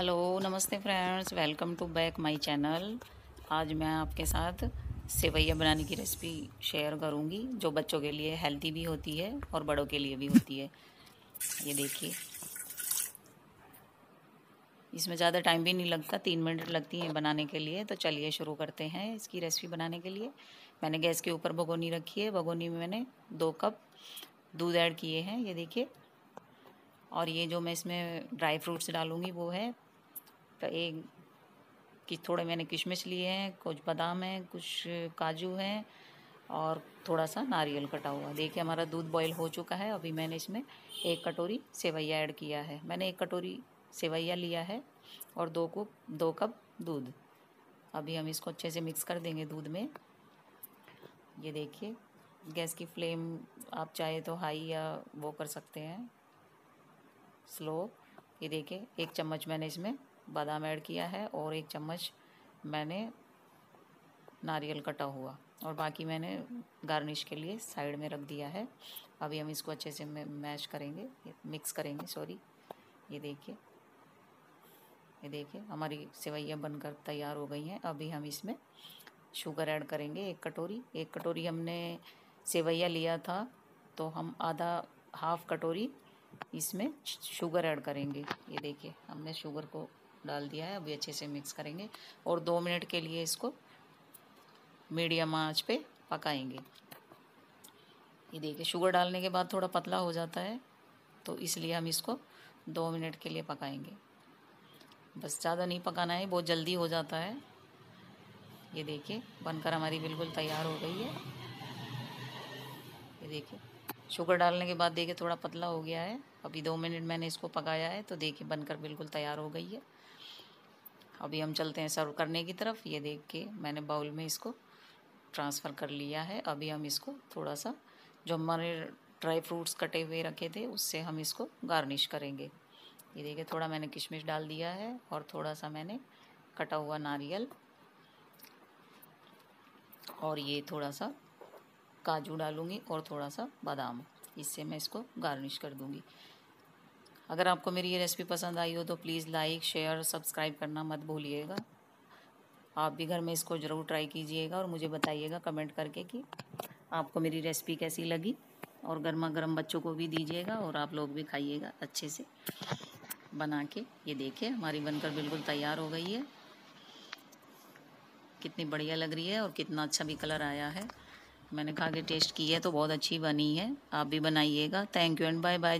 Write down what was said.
Hello, नमस्ते friends welcome to back my channel आज मैं आपके साथ सेवैया बनाने की रेसिपी शेयर करूँगी, जो बच्चों के लिए हेल्दी भी होती है और बड़ों के लिए भी होती है। ये देखिए। इसमें ज़्यादा टाइम भी नहीं लगता, तीन मिनट लगती हैं बनाने के लिए। तो चलिए शुरू करते हैं इसकी रेसिपी बनाने के लिए। मैंने गैस के ऊपर भगोनी रखी है। भगोनी में मैंने दो कप दूध ऐड किए हैं, ये देखिए। और ये जो मैं इसमें ड्राई फ्रूट्स डालूँगी, वो है एक कि थोड़े मैंने किशमिश लिए हैं, कुछ बादाम हैं, कुछ काजू हैं और थोड़ा सा नारियल कटा हुआ। देखिए हमारा दूध बॉईल हो चुका है। अभी मैंने इसमें एक कटोरी सेवैया ऐड किया है। मैंने एक कटोरी सेवैया लिया है और दो को दो कप दूध। अभी हम इसको अच्छे से मिक्स कर देंगे दूध में। ये देखिए, गैस की फ्लेम आप चाहे तो हाई या वो कर सकते हैं। स्लो ये देखिए, एक चम्मच मैंने इसमें बादाम ऐड किया है और एक चम्मच मैंने नारियल कटा हुआ और बाकी मैंने गार्निश के लिए साइड में रख दिया है। अभी हम इसको अच्छे से मैश करेंगे मिक्स करेंगे, सॉरी। ये देखिए ये देखिए, हमारी सेवैयाँ बनकर तैयार हो गई हैं। अभी हम इसमें शुगर ऐड करेंगे एक कटोरी। एक कटोरी हमने सेवैया लिया था तो हम आधा हाफ़ कटोरी इसमें शुगर ऐड करेंगे। ये देखिए, हमने शुगर को डाल दिया है, अभी अच्छे से मिक्स करेंगे और दो मिनट के लिए इसको मीडियम आँच पे पकाएँगे। ये देखिए शुगर डालने के बाद थोड़ा पतला हो जाता है तो इसलिए हम इसको दो मिनट के लिए पकाएँगे। बस ज़्यादा नहीं पकाना है, बहुत जल्दी हो जाता है। ये देखिए, बनकर हमारी बिल्कुल तैयार हो गई है। ये देखिए शुगर डालने के बाद देखिए थोड़ा पतला हो गया है। अभी दो मिनट मैंने इसको पकाया है तो देखिए बनकर बिल्कुल तैयार हो गई है। अभी हम चलते हैं सर्व करने की तरफ़। ये देख के मैंने बाउल में इसको ट्रांसफ़र कर लिया है। अभी हम इसको थोड़ा सा जो हमारे ड्राई फ्रूट्स कटे हुए रखे थे, उससे हम इसको गार्निश करेंगे। ये देखिए, थोड़ा मैंने किशमिश डाल दिया है और थोड़ा सा मैंने कटा हुआ नारियल और ये थोड़ा सा काजू डालूँगी और थोड़ा सा बादाम। इससे मैं इसको गार्निश कर दूँगी। अगर आपको मेरी ये रेसिपी पसंद आई हो तो प्लीज़ लाइक शेयर और सब्सक्राइब करना मत भूलिएगा। आप भी घर में इसको ज़रूर ट्राई कीजिएगा और मुझे बताइएगा कमेंट करके कि आपको मेरी रेसिपी कैसी लगी। और गर्मा गर्म बच्चों को भी दीजिएगा और आप लोग भी खाइएगा अच्छे से। बना के ये देखिए, हमारी बनकर बिल्कुल तैयार हो गई है। कितनी बढ़िया लग रही है और कितना अच्छा भी कलर आया है। मैंने खा के टेस्ट की है तो बहुत अच्छी बनी है। आप भी बनाइएगा। Thank you and bye bye